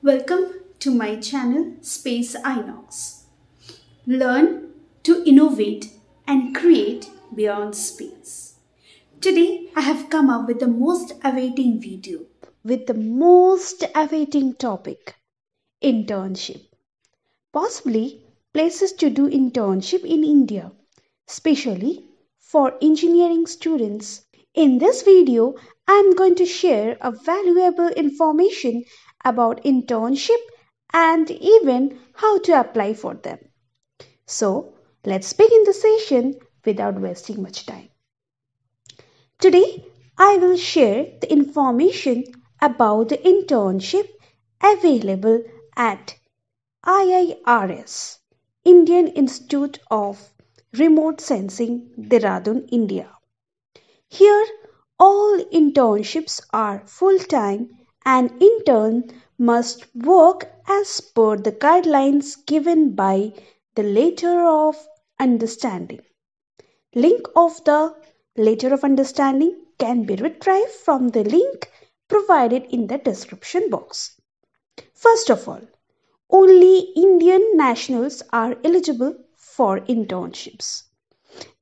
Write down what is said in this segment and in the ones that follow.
Welcome to my channel Space Inox. Learn to innovate and create beyond space. Today I have come up with the most awaiting video with the most awaiting topic internship. Possibly places to do internship in India, especially for engineering students. In this video, I am going to share a valuable information about internship and even how to apply for them. So, let's begin the session without wasting much time. Today, I will share the information about the internship available at IIRS, Indian Institute of Remote Sensing, Dehradun, India. Here, all internships are full time an intern must work as per the guidelines given by the Letter of Understanding. Link of the Letter of Understanding can be retrieved from the link provided in the description box. First of all, only Indian nationals are eligible for internships.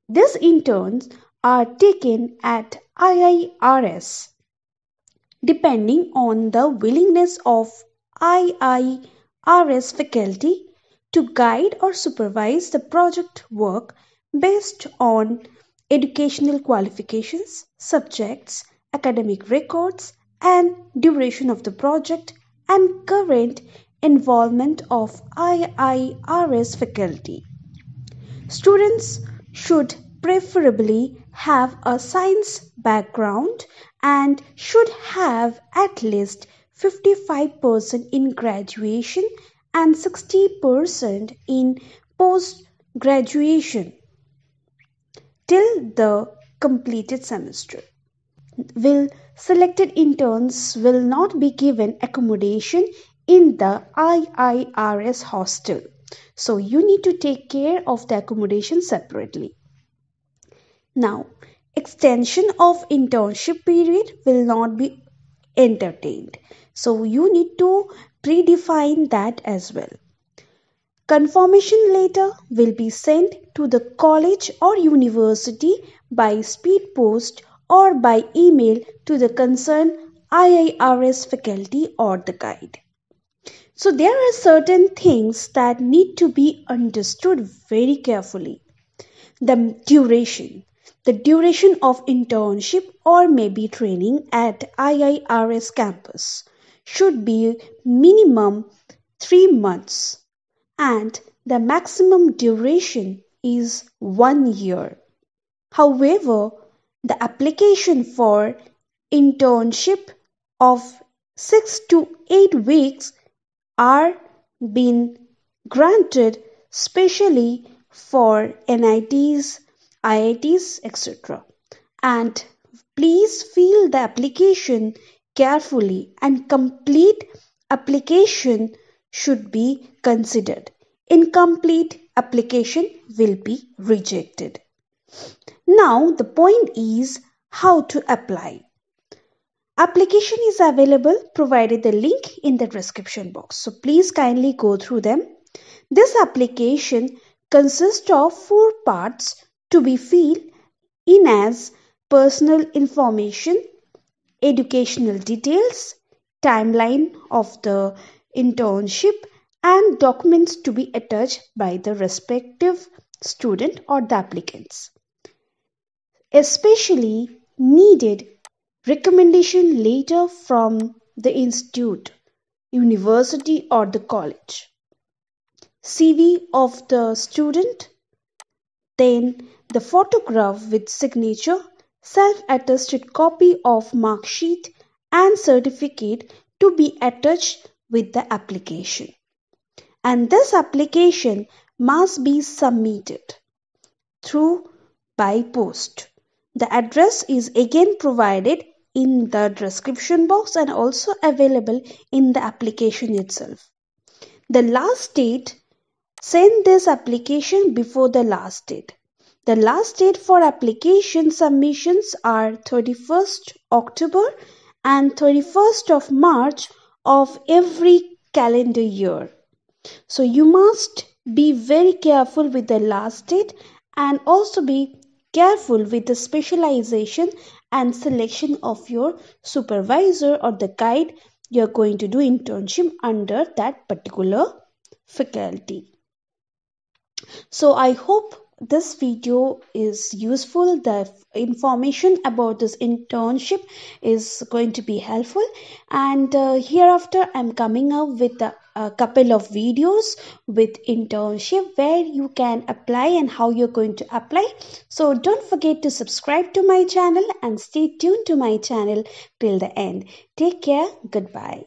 These interns are taken at IIRS depending on the willingness of IIRS faculty to guide or supervise the project work based on educational qualifications, subjects, academic records, and duration of the project and current involvement of IIRS faculty. Students should preferably have a science background and should have at least 55% in graduation and 60% in post graduation till the completed semester. Will selected interns will not be given accommodation in the IIRS hostel. So you need to take care of the accommodation separately. Now, extension of internship period will not be entertained. So you need to predefine that as well. Confirmation letter will be sent to the college or university by speed post or by email to the concerned IIRS faculty or the guide. So there are certain things that need to be understood very carefully. The duration the duration of internship or maybe training at IIRS campus should be minimum 3 months and the maximum duration is 1 year. However, the application for internship of 6 to 8 weeks are being granted specially for NITs IITs, etc. And please fill the application carefully and complete application should be considered. Incomplete application will be rejected. Now the point is how to apply. Application is available provided the link in the description box. So please kindly go through them. This application consists of four parts to be filled in as personal information, educational details, timeline of the internship, and documents to be attached by the respective student or the applicants. Especially needed recommendation letter from the institute, university, or the college. CV of the student, then the photograph with signature, self-attested copy of mark sheet and certificate to be attached with the application. And this application must be submitted through by post. The address is again provided in the description box and also available in the application itself. The last date send this application before the last date. The last date for application submissions are 31st October and 31st of March of every calendar year. So you must be very careful with the last date and also be careful with the specialization and selection of your supervisor or the guide you're going to do internship under that particular faculty. So I hope this video is useful. The information about this internship is going to be helpful. And uh, hereafter i'm coming up with a, a, couple of videos with internship where you can apply and how you're going to apply. So don't forget to subscribe to my channel and stay tuned to my channel till the end. Take care. Goodbye